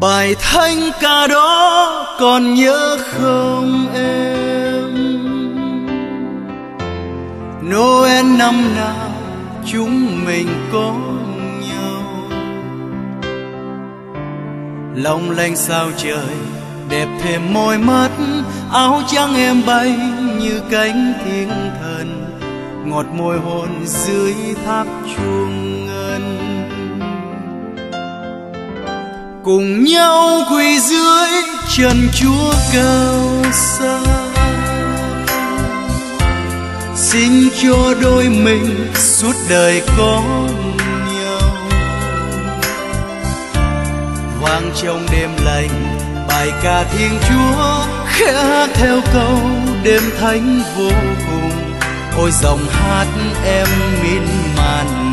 bài thanh ca đó còn nhớ không em? Noel năm nào chúng mình có nhau? Long lanh sao trời đẹp thêm môi mắt, áo trắng em bay như cánh thiên thần, ngọt môi hôn dưới tháp chuông. Cùng nhau quỳ dưới chân chúa cao xa. Xin cho đôi mình suốt đời có nhau. Vang trong đêm lành, bài ca thiên chúa khẽ hát theo câu đêm thánh vô cùng. Ôi dòng hát em mịn man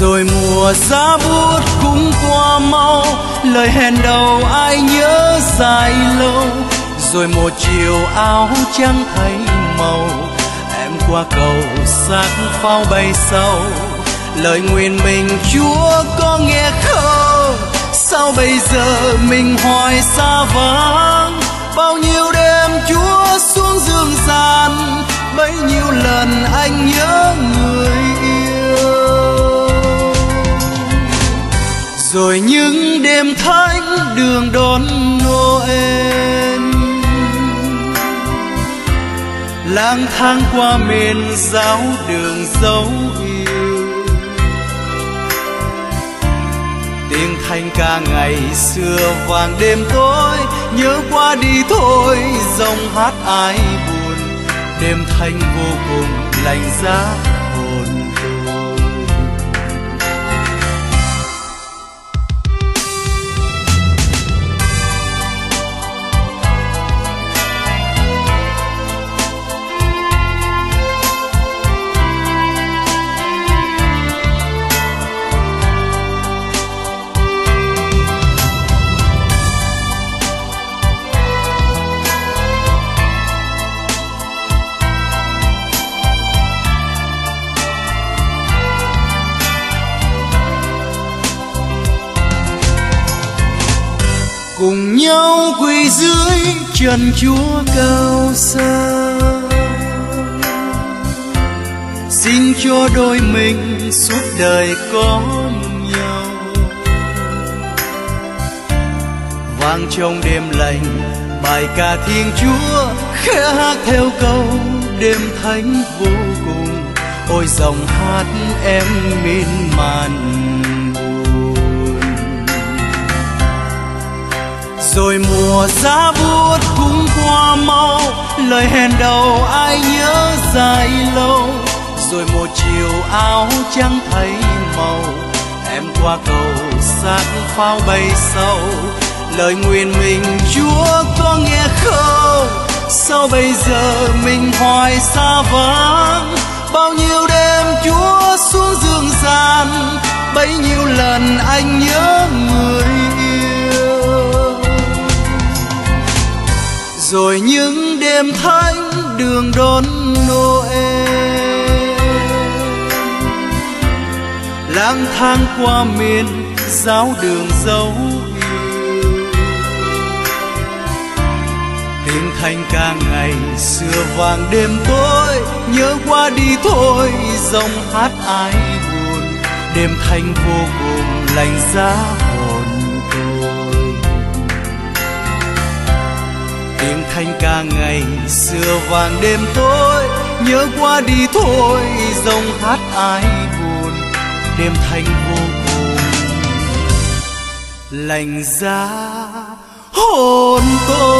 rồi mùa giá buốt cũng qua mau. Lời hẹn đầu ai nhớ dài lâu. Rồi một chiều áo trắng thay màu. Em qua cầu xác pháo bay sau. lời nguyện mình chúa có nghe không? Sao bây giờ mình hoài xa vắng? Bao nhiêu những đêm thánh đường đón noel. Lang thang qua miền giáo đường dấu yêu. Tiếng thanh ca ngày xưa vàng đêm tối, nhớ qua đi thôi dòng hát ai buồn. Đêm thanh vô cùng lạnh giá. Cùng nhau quỳ dưới chân chúa cao xa. Xin cho đôi mình suốt đời có nhau. Vang trong đêm lành, bài ca thiên chúa khẽ hát theo câu đêm thánh vô cùng. Ôi dòng hát em miên man. Rồi mùa giá buốt cũng qua mau, lời hẹn đầu ai nhớ dài lâu. Rồi một chiều áo trắng thấy màu, em qua cầu xác pháo bay sâu. Lời nguyện mình chúa có nghe không? Sao bây giờ mình hoài xa vắng? Bao nhiêu đêm chúa xuống dương gian, bấy nhiêu lần anh nhớ người. Rồi những đêm thánh đường đón Noel. Lang thang qua miền giáo đường dấu yêu tiếng thanh ca ngày xưa vàng đêm tối. Nhớ qua đi thôi dòng hát ai buồn. Đêm thanh vô cùng lạnh giá. Tiếng thanh ca ngày, xưa vàng đêm tối. Nhớ qua đi thôi dòng hát ai buồn. Đêm thanh vô cùng lạnh giá hồn tôi.